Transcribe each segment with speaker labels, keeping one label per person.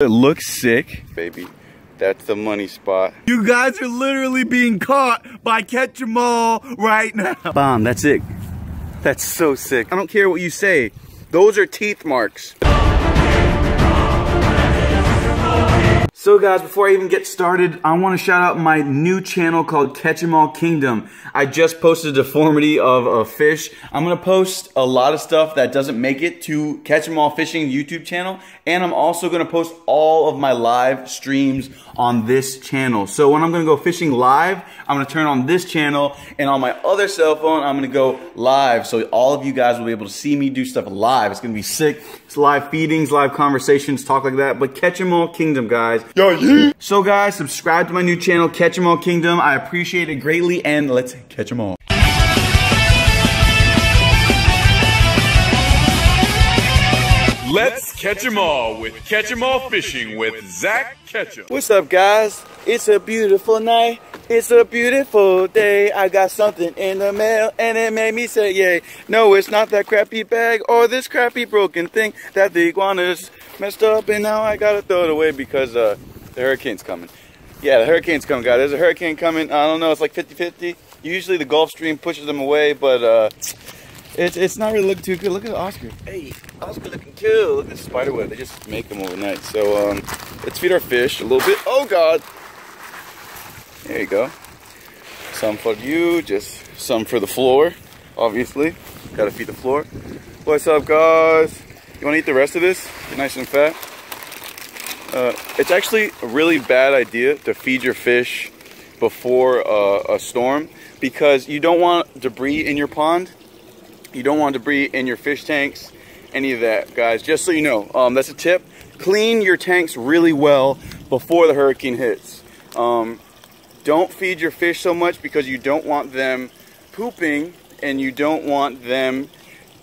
Speaker 1: It looks sick. Baby, that's the money spot. You guys are literally being caught by Catch 'em All right now. Bomb, that's it. That's so sick. I don't care what you say. Those are teeth marks. So guys, before I even get started, I want to shout out my new channel called Catch 'em All Kingdom. I just posted a deformity of a fish. I'm going to post a lot of stuff that doesn't make it to Catch 'em All Fishing YouTube channel. And I'm also going to post all of my live streams on this channel. So when I'm going to go fishing live, I'm going to turn on this channel. And on my other cell phone, I'm going to go live. So all of you guys will be able to see me do stuff live. It's going to be sick. It's live feedings, live conversations, talk like that. But Catch 'em All Kingdom, guys. Yo, yeah. So guys, subscribe to my new channel, Catch 'em All Kingdom. I appreciate it greatly. And let's catch 'em all.
Speaker 2: Let's catch 'em all with Catch 'em All Fishing with Zak Catchem.
Speaker 1: What's up, guys? It's a beautiful night. It's a beautiful day. I got something in the mail and it made me say yay. No, it's not that crappy bag or this crappy broken thing that the iguanas messed up and now I gotta throw it away because uh, the hurricane's coming. Yeah, the hurricane's coming, guys. There's a hurricane coming. I don't know. It's like 50-50. Usually the Gulf Stream pushes them away, but uh, it's it's not really looking too good. Look at Oscar. Hey, Oscar looking cool. Look at the spider web. They just make them overnight. So um, let's feed our fish a little bit. Oh God. There you go. Some for you, just some for the floor, obviously. Gotta feed the floor. What's up, guys? You wanna eat the rest of this? Nice and fat. Uh, it's actually a really bad idea to feed your fish before uh, a storm because you don't want debris in your pond you don't want debris in your fish tanks, any of that, guys. Just so you know, um, that's a tip. Clean your tanks really well before the hurricane hits. Um, don't feed your fish so much because you don't want them pooping and you don't want them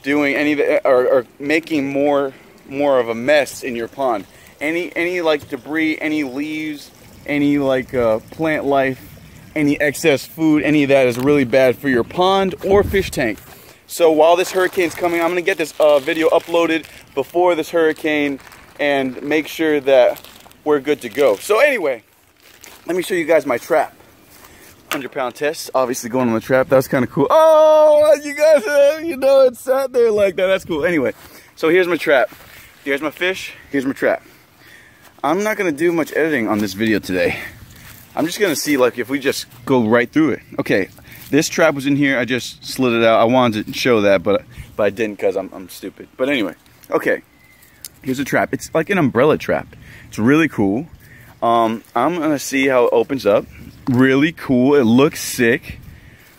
Speaker 1: doing any or, or making more more of a mess in your pond. Any any like debris, any leaves, any like uh, plant life, any excess food, any of that is really bad for your pond or fish tank. So while this hurricane's coming, I'm gonna get this uh, video uploaded before this hurricane and make sure that we're good to go. So anyway, let me show you guys my trap. 100 pound test, obviously going on the trap. That was kind of cool. Oh, you guys, uh, you know, it sat there like that. That's cool. Anyway, so here's my trap. Here's my fish. Here's my trap. I'm not gonna do much editing on this video today. I'm just gonna see like if we just go right through it. Okay, this trap was in here. I just slid it out. I wanted to show that, but but I didn't because I'm, I'm stupid. But anyway, okay. Here's a trap. It's like an umbrella trap. It's really cool. Um, I'm to see how it opens up. Really cool. It looks sick.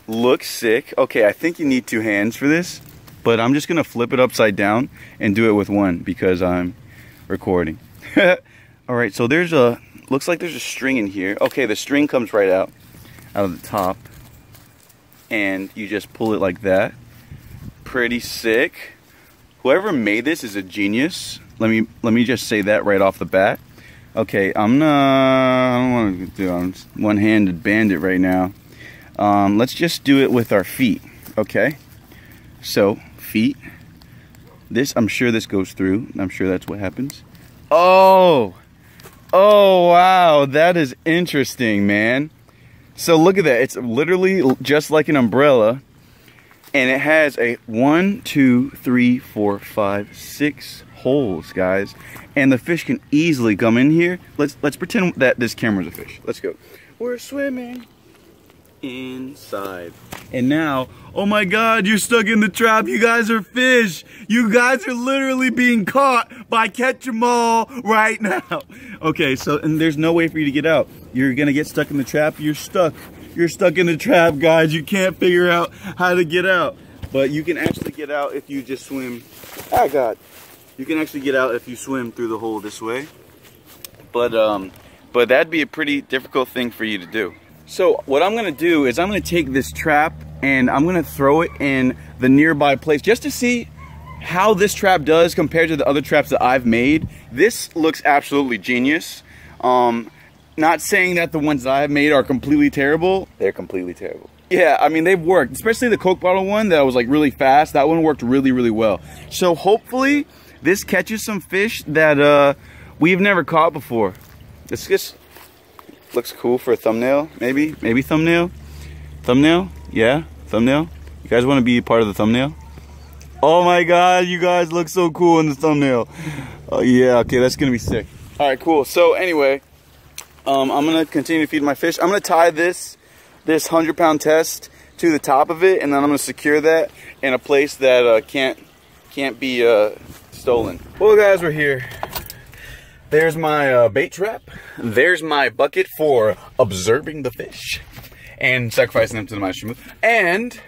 Speaker 1: Looks sick. Okay, I think you need two hands for this. But I'm just to flip it upside down and do it with one because I'm recording. All right, so there's a, looks like there's a string in here. Okay, the string comes right out, out of the top and you just pull it like that. Pretty sick. Whoever made this is a genius. Let me let me just say that right off the bat. Okay, I'm not. I don't want to do. I'm one-handed bandit right now. Um, let's just do it with our feet. Okay. So feet. This I'm sure this goes through. I'm sure that's what happens. Oh. Oh wow, that is interesting, man. So look at that. It's literally just like an umbrella. And it has a one, two, three, four, five, six holes, guys. And the fish can easily come in here. Let's let's pretend that this camera's a fish. Let's go. We're swimming inside. And now, oh my God, you're stuck in the trap. You guys are fish. You guys are literally being caught by Catch 'em All right now. Okay, so, and there's no way for you to get out. You're gonna get stuck in the trap. You're stuck. You're stuck in the trap, guys. You can't figure out how to get out. But you can actually get out if you just swim. Ah, God. You can actually get out if you swim through the hole this way. But, um, but that'd be a pretty difficult thing for you to do. So what I'm gonna do is I'm gonna take this trap and I'm gonna throw it in the nearby place just to see how this trap does compared to the other traps that I've made. This looks absolutely genius. Um, not saying that the ones that I've made are completely terrible. They're completely terrible. Yeah, I mean, they've worked, especially the Coke bottle one that was like really fast. That one worked really, really well. So hopefully this catches some fish that uh, we've never caught before. This just looks cool for a thumbnail, maybe, maybe thumbnail, thumbnail, yeah, thumbnail. You guys want to be part of the thumbnail? Oh my God, you guys look so cool in the thumbnail. Oh yeah, okay, that's gonna be sick. All right, cool. So anyway, um, I'm gonna continue to feed my fish. I'm gonna tie this this hundred pound test to the top of it, and then I'm gonna secure that in a place that uh, can't can't be uh, stolen. Well, guys, we're here. There's my uh, bait trap. There's my bucket for observing the fish and sacrificing them to the master And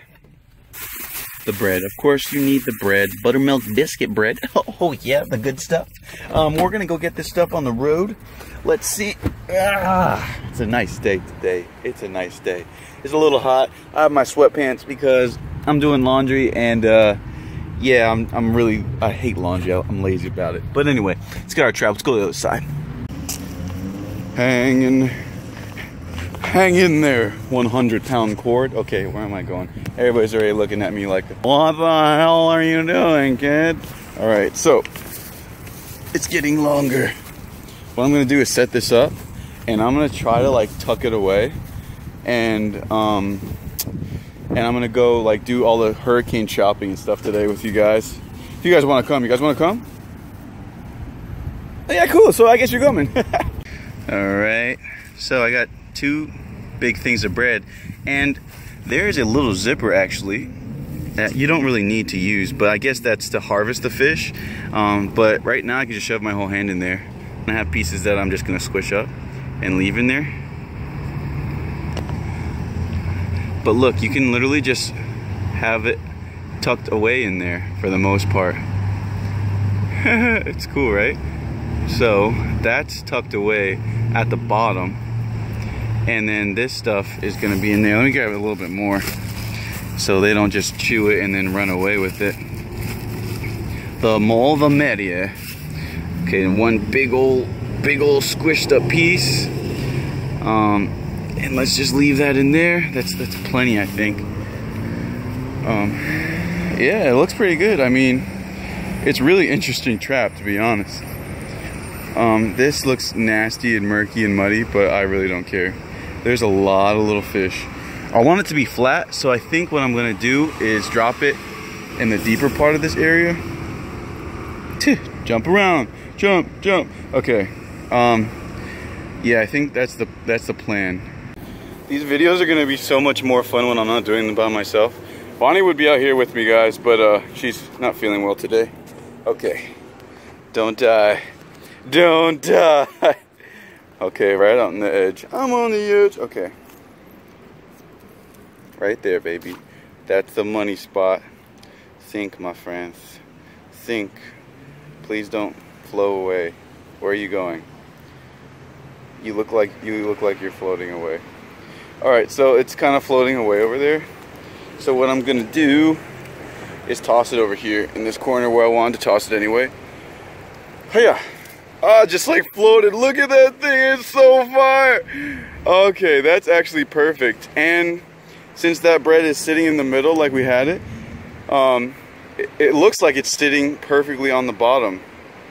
Speaker 1: the bread. Of course, you need the bread. Buttermilk biscuit bread. Oh, yeah, the good stuff. Um, we're going to go get this stuff on the road. Let's see. Ah, it's a nice day today. It's a nice day. It's a little hot. I have my sweatpants because I'm doing laundry and uh, yeah, I'm, I'm really, I hate laundry. I'm lazy about it. But anyway, let's get our trap. Let's go to the other side. Hanging Hang in there, 100 pound cord. Okay, where am I going? Everybody's already looking at me like, what the hell are you doing, kid? All right, so it's getting longer. What I'm gonna do is set this up and I'm gonna try to like tuck it away and um and I'm gonna go like do all the hurricane shopping and stuff today with you guys. If you guys wanna come, you guys wanna come? Yeah, cool, so I guess you're coming. all right, so I got two big things of bread. And there's a little zipper actually that you don't really need to use, but I guess that's to harvest the fish. Um, but right now I can just shove my whole hand in there. I have pieces that I'm just gonna squish up and leave in there. But look, you can literally just have it tucked away in there for the most part. it's cool, right? So that's tucked away at the bottom and then this stuff is gonna be in there. Let me grab a little bit more so they don't just chew it and then run away with it. The Malvamedia. Okay, one big old, big old squished up piece. Um, and let's just leave that in there. That's that's plenty, I think. Um, yeah, it looks pretty good. I mean, it's really interesting trap, to be honest. Um, this looks nasty and murky and muddy, but I really don't care. There's a lot of little fish. I want it to be flat, so I think what I'm gonna do is drop it in the deeper part of this area. Jump around, jump, jump. Okay, um, yeah, I think that's the that's the plan. These videos are gonna be so much more fun when I'm not doing them by myself. Bonnie would be out here with me, guys, but uh, she's not feeling well today. Okay, don't die, don't die. Okay, right on the edge. I'm on the edge. Okay. Right there, baby. That's the money spot. Sink, my friends. sink. Please don't flow away. Where are you going? You look like you look like you're floating away. All right, so it's kind of floating away over there. So what I'm gonna do is toss it over here in this corner where I wanted to toss it anyway. Oh, just like floated. Look at that thing. It's so far! Okay, that's actually perfect. And since that bread is sitting in the middle like we had it, um, it, it looks like it's sitting perfectly on the bottom.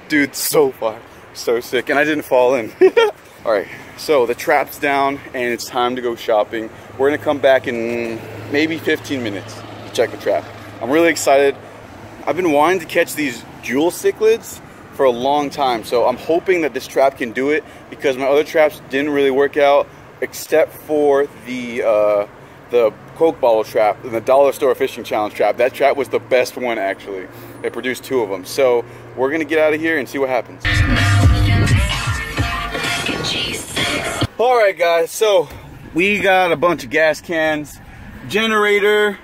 Speaker 1: Dude, so far. So sick. And I didn't fall in. All right, so the trap's down and it's time to go shopping. We're gonna come back in maybe 15 minutes to check the trap. I'm really excited. I've been wanting to catch these jewel cichlids for a long time. So I'm hoping that this trap can do it because my other traps didn't really work out except for the uh, the Coke bottle trap and the dollar store fishing challenge trap. That trap was the best one actually. It produced two of them. So we're gonna get out of here and see what happens. All right, guys. So we got a bunch of gas cans, generator,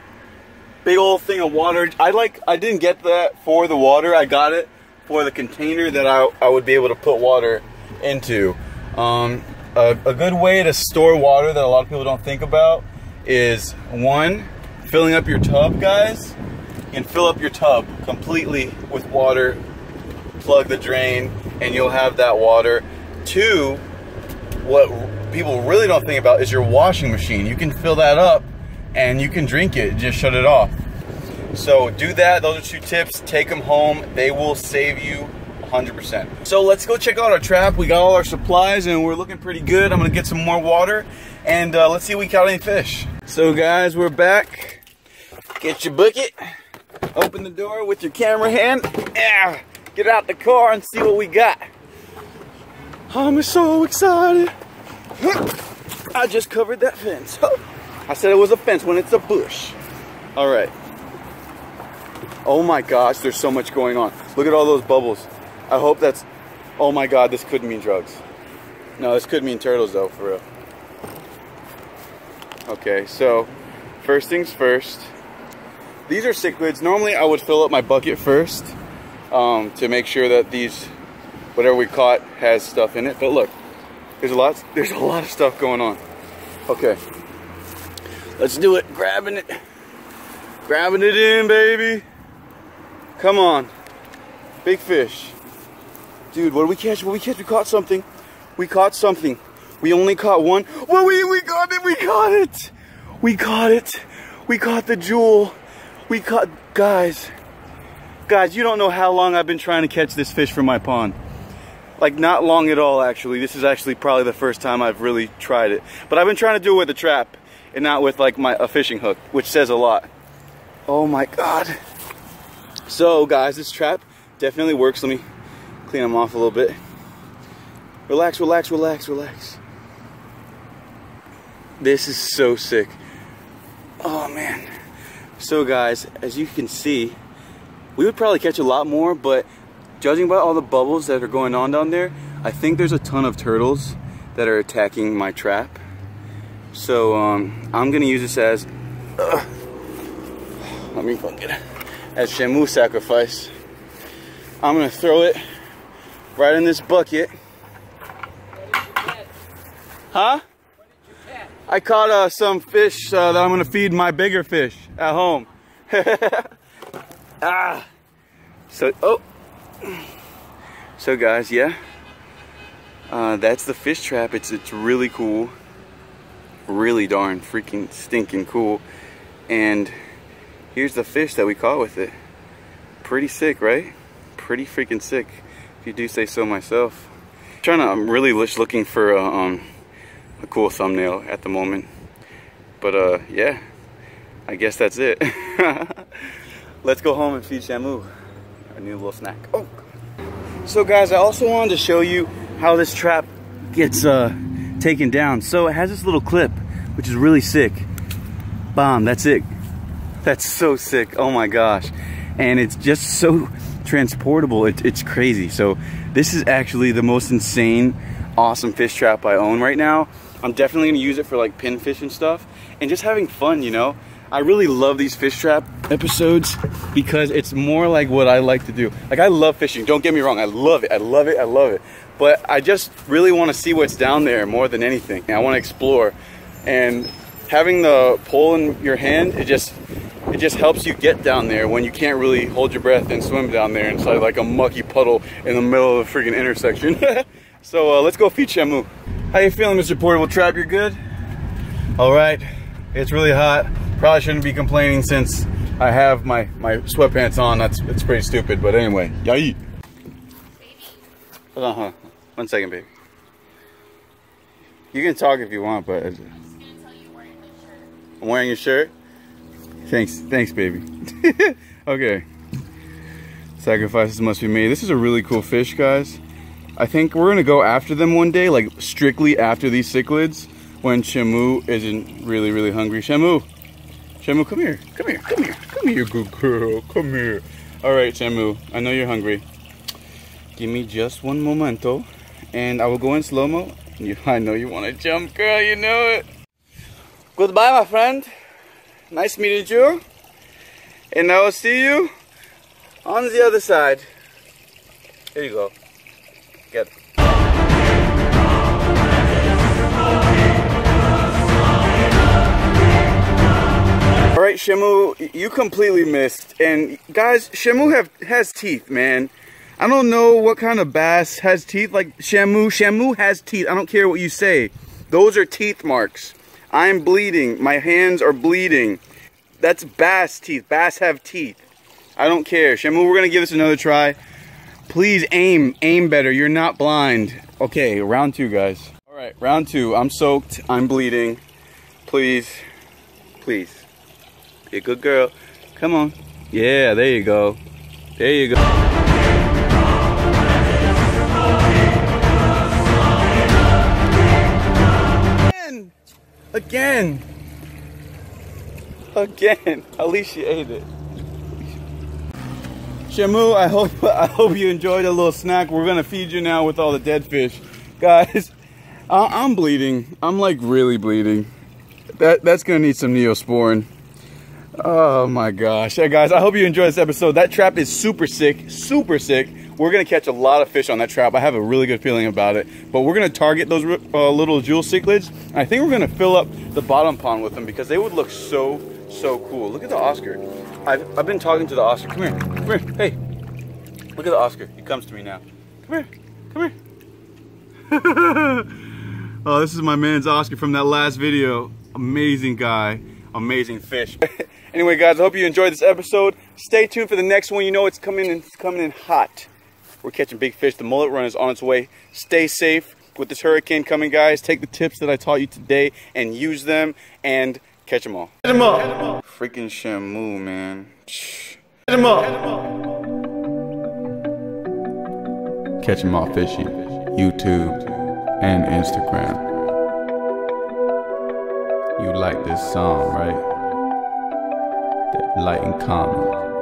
Speaker 1: big old thing of water. I like. I didn't get that for the water. I got it for the container that I, I would be able to put water into. Um, a, a good way to store water that a lot of people don't think about is one, filling up your tub, guys. and fill up your tub completely with water, plug the drain, and you'll have that water. Two, what people really don't think about is your washing machine. You can fill that up and you can drink it, just shut it off. So do that. Those are two tips. Take them home. They will save you 100%. So let's go check out our trap. We got all our supplies and we're looking pretty good. I'm gonna get some more water and uh, let's see if we caught any fish. So guys, we're back. Get your bucket, open the door with your camera hand. Yeah, get out the car and see what we got. I'm so excited. I just covered that fence. I said it was a fence when it's a bush. All right. Oh my gosh, there's so much going on. Look at all those bubbles. I hope that's, oh my God, this could mean drugs. No, this could mean turtles though, for real. Okay, so first things first. These are cichlids. Normally I would fill up my bucket first um, to make sure that these, whatever we caught has stuff in it. But look, there's a lot, there's a lot of stuff going on. Okay, let's do it. Grabbing it, grabbing it in, baby. Come on. Big fish. Dude, what did we catch? What did we catch? We caught something. We caught something. We only caught one. Well, we, we got it. We caught it. We caught it. We caught the jewel. We caught, guys, guys, you don't know how long I've been trying to catch this fish from my pond. Like not long at all, actually. This is actually probably the first time I've really tried it. But I've been trying to do it with a trap and not with like my a fishing hook, which says a lot. Oh my God. So guys, this trap definitely works. Let me clean them off a little bit. Relax, relax, relax, relax. This is so sick. Oh man. So guys, as you can see, we would probably catch a lot more, but judging by all the bubbles that are going on down there, I think there's a ton of turtles that are attacking my trap. So um, I'm gonna use this as, uh, let me fuck it as Shamu sacrifice. I'm gonna throw it right in this bucket. Huh? I caught uh, some fish uh, that I'm gonna feed my bigger fish at home. ah. So, oh. So guys, yeah. Uh, that's the fish trap. It's it's really cool. Really darn freaking stinking cool. And here's the fish that we caught with it. Pretty sick, right? Pretty freaking sick, if you do say so myself. I'm trying to, I'm really just looking for a, um, a cool thumbnail at the moment. But uh, yeah, I guess that's it. Let's go home and feed Shamu new little snack. Oh. So guys, I also wanted to show you how this trap gets uh, taken down. So it has this little clip, which is really sick. Bomb, that's it. That's so sick. Oh my gosh. And it's just so transportable. It, it's crazy. So this is actually the most insane, awesome fish trap I own right now. I'm definitely gonna use it for like pinfish and stuff and just having fun, you know? I really love these fish trap episodes because it's more like what I like to do. Like I love fishing, don't get me wrong, I love it, I love it, I love it. But I just really wanna see what's down there more than anything. I wanna explore. And having the pole in your hand, it just it just helps you get down there when you can't really hold your breath and swim down there inside like a mucky puddle in the middle of a freaking intersection. so uh, let's go feed Shamu. How you feeling, Mr. Portable Trap? You're good? All right, it's really hot. Probably shouldn't be complaining since I have my, my sweatpants on. That's it's pretty stupid, but anyway, yay. Hold on, hold on. One second, baby. You can talk if you want, but... I'm wearing your shirt? Thanks, thanks, baby. okay. Sacrifices must be made. This is a really cool fish, guys. I think we're gonna go after them one day, like strictly after these cichlids, when Shamu isn't really, really hungry. Shamu, Shamu, come here, come here, come here, come here, good girl, come here. All right, Shamu, I know you're hungry. Give me just one momento, and I will go in slow-mo. I know you wanna jump, girl, you know it. Goodbye, my friend. Nice meeting you. And I will see you on the other side. Here you go. Alright, Shamu, you completely missed. And guys, Shamu have has teeth, man. I don't know what kind of bass has teeth like Shamu. Shamu has teeth. I don't care what you say. Those are teeth marks. I'm bleeding. My hands are bleeding. That's bass teeth. Bass have teeth. I don't care. Shamu, we're going to give this another try. Please aim, aim better. You're not blind. Okay, round two, guys. All right, round two. I'm soaked. I'm bleeding. Please, please, be a good girl. Come on. Yeah, there you go. There you go. Again. Again. Again. At least she ate it. Shamu, I hope I hope you enjoyed a little snack. We're gonna feed you now with all the dead fish, guys. I, am bleeding. I'm like really bleeding. That that's gonna need some neosporin. Oh my gosh, hey guys! I hope you enjoyed this episode. That trap is super sick, super sick. We're gonna catch a lot of fish on that trap. I have a really good feeling about it. But we're gonna target those uh, little jewel cichlids. I think we're gonna fill up the bottom pond with them because they would look so so cool. Look at the Oscar. I've, I've been talking to the Oscar. Come here, come here. Hey, look at the Oscar. He comes to me now. Come here, come here. oh, this is my man's Oscar from that last video. Amazing guy, amazing fish. anyway, guys, I hope you enjoyed this episode. Stay tuned for the next one. You know it's coming in, it's coming in hot. We're catching big fish. The mullet run is on its way. Stay safe with this hurricane coming, guys. Take the tips that I taught you today and use them and catch them all.
Speaker 3: Catch them all.
Speaker 1: Freaking Shamu, man. Shh.
Speaker 3: Catch them all.
Speaker 1: Catch them all fishing. YouTube and Instagram. You like this song, right? That like and comment.